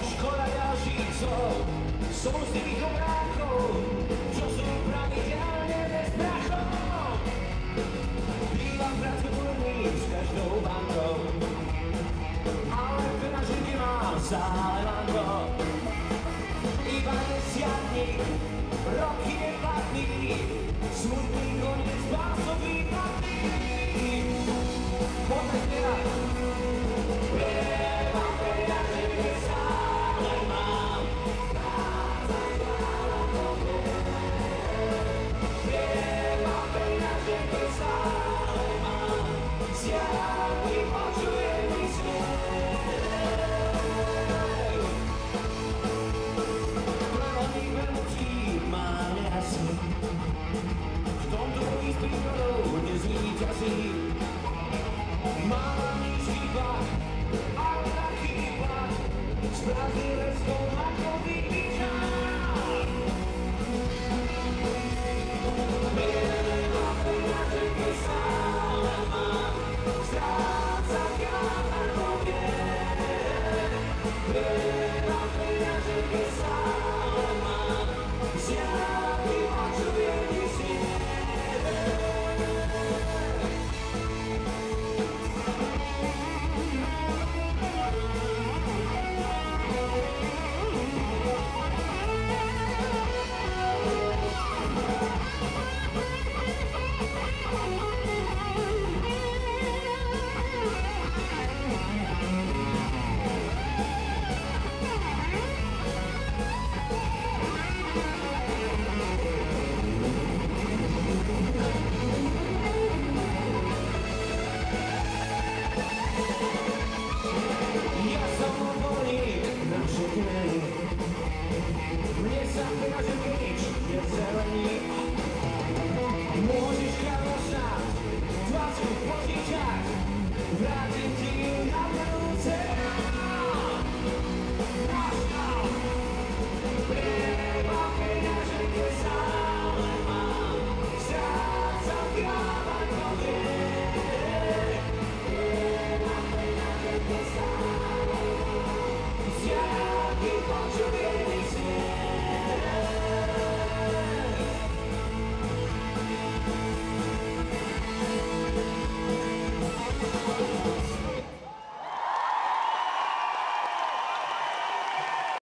Škoda ďalších slov, sú z obrákov, čo sú pravidelne bez v Hradskej Burny s každou bankou, ale stále mango. Iba desiatník, roky neplatný, smutný I feel it's gonna keep on shooting.